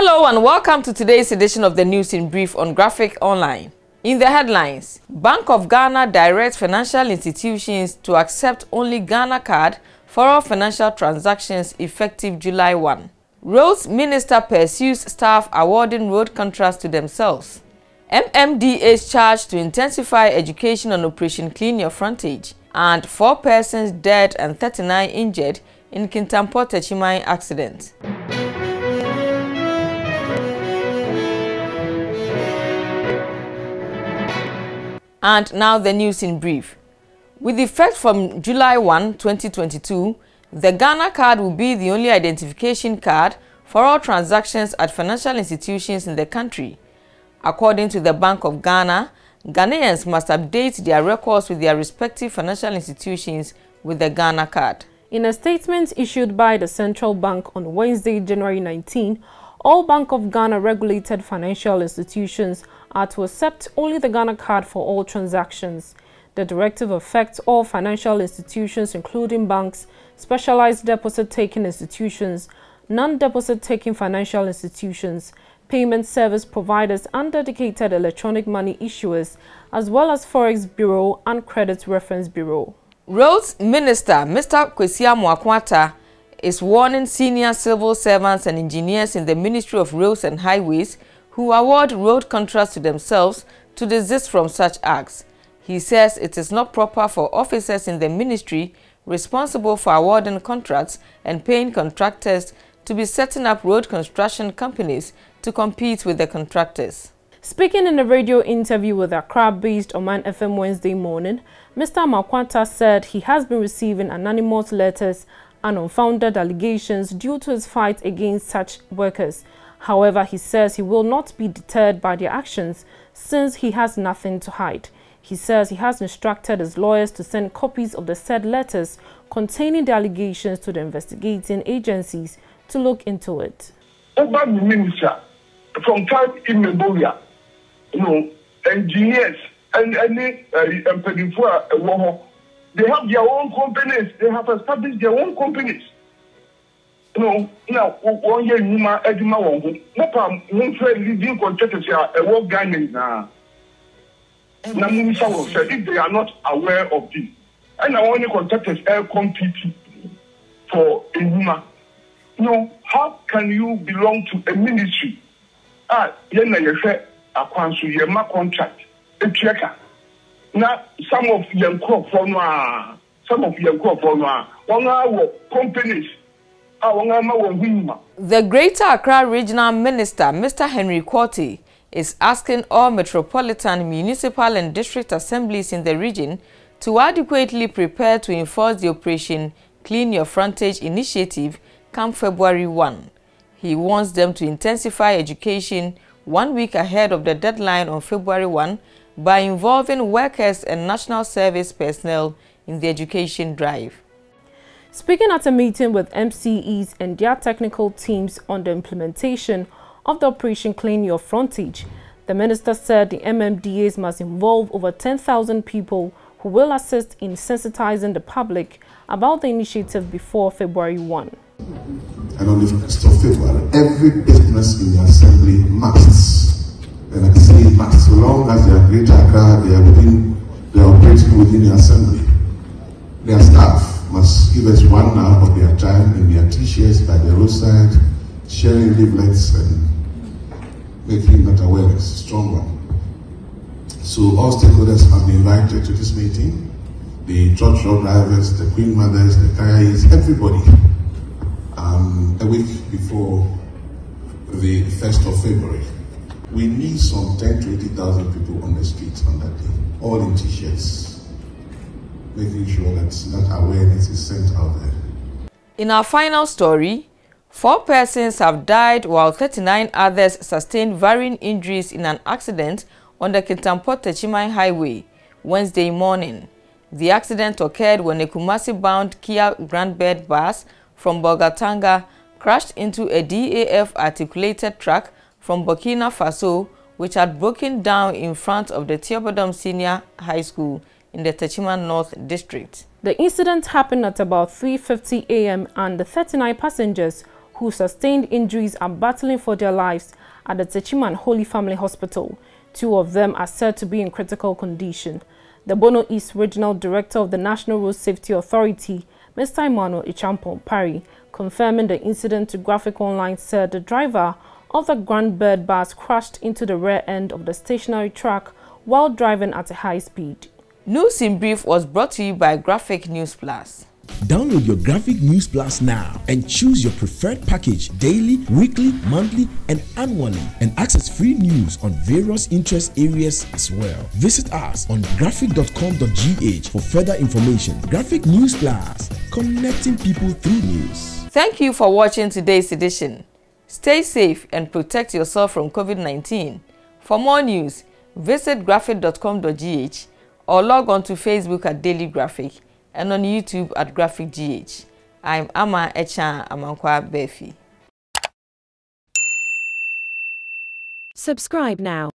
Hello and welcome to today's edition of the News in Brief on Graphic Online. In the headlines, Bank of Ghana directs financial institutions to accept only Ghana card for all financial transactions effective July 1. Roads Minister pursues staff awarding road contracts to themselves. MMDA is charged to intensify education on Operation Clean Your Frontage. And four persons dead and 39 injured in Kintampo Techiman accident. And now the news in brief. With effect from July 1, 2022, the Ghana card will be the only identification card for all transactions at financial institutions in the country. According to the Bank of Ghana, Ghanaians must update their records with their respective financial institutions with the Ghana card. In a statement issued by the Central Bank on Wednesday, January 19, all Bank of Ghana regulated financial institutions are to accept only the Ghana card for all transactions. The directive affects all financial institutions including banks, specialized deposit-taking institutions, non-deposit-taking financial institutions, payment service providers and dedicated electronic money issuers, as well as Forex Bureau and Credit Reference Bureau. Roads Minister Mr. Kwesi Amoako-Attah is warning senior civil servants and engineers in the Ministry of Roads and Highways who award road contracts to themselves to desist from such acts. He says it is not proper for officers in the ministry responsible for awarding contracts and paying contractors to be setting up road construction companies to compete with the contractors. Speaking in a radio interview with Accra-based Oman FM Wednesday morning, Mr. Amoako-Attah said he has been receiving anonymous letters and unfounded allegations due to his fight against such workers However, he says he will not be deterred by their actions since he has nothing to hide. He says he has instructed his lawyers to send copies of the said letters containing the allegations to the investigating agencies to look into it. Over the minister, from time immemorial, you know, engineers and any uh, they have their own companies, they have established their own companies no na wɔn yɛ nnwuma adwuma wɔn ho. Mopa momfrɛ leading contractors a ɛwɔ ghana nyinaa na. Momsa wɔn sɛ if they are not aware of this ɛna wɔn ne contractors ɛ compete for nnwuma no how can you belong to a ministry? A yɛn na yɛhwɛ akwan so yɛn ma contract etua ka. Na some of yɛn nkurɔfoɔ no a some of yɛn nkurɔfoɔ no a wɔn a wɔ companies. The Greater Accra Regional Minister, Mr. Henry Quartey, is asking all metropolitan, municipal and district assemblies in the region to adequately prepare to enforce the Operation Clean Your Frontage initiative come February 1. He wants them to intensify education one week ahead of the deadline on February 1 by involving workers and national service personnel in the education drive. Speaking at a meeting with MCEs and their technical teams on the implementation of the Operation Clean Your Frontage, the minister said the MMDAs must involve over 10,000 people who will assist in sensitizing the public about the initiative before February 1. And on the 1st of February, every business in the assembly must, and I say must, so long as they are Greater they are within, they are operating within the assembly, their staff, must give us one hour of their time in their t-shirts by the roadside, sharing leaflets and making that awareness stronger. So all stakeholders have been invited to this meeting. The truck road drivers, the queen mothers, the carriers, everybody. Um, a week before the 1st of February. We need some 10 to 80,000 people on the streets on that day, all in t-shirts making sure that that awareness is sent out there. In our final story, four persons have died while 39 others sustained varying injuries in an accident on the Kintampo Techiman Highway Wednesday morning. The accident occurred when a Kumasi-bound Kia Granbird bus from Bolgatanga crashed into a DAF articulated truck from Burkina Faso which had broken down in front of the Tuobodom Senior High School in the Techiman North District. The incident happened at about 3.50 a.m. and the 39 passengers who sustained injuries are battling for their lives at the Techiman Holy Family Hospital. Two of them are said to be in critical condition. The Bono East Regional Director of the National Road Safety Authority, Mr. Emmanuel Ichampon Pari, confirming the incident to Graphic Online, said the driver of the Granbird bus crashed into the rear end of the stationary truck while driving at a high speed. News in Brief was brought to you by Graphic News Plus. Download your Graphic News Plus now and choose your preferred package daily, weekly, monthly, and annually, and access free news on various interest areas as well. Visit us on graphic.com.gh for further information. Graphic News Plus, connecting people through news. Thank you for watching today's edition. Stay safe and protect yourself from COVID 19. For more news, visit graphic.com.gh or log on to Facebook at Daily Graphic and on YouTube at Graphic GH. I'm Ama Echa Amankwa Befi. Subscribe now.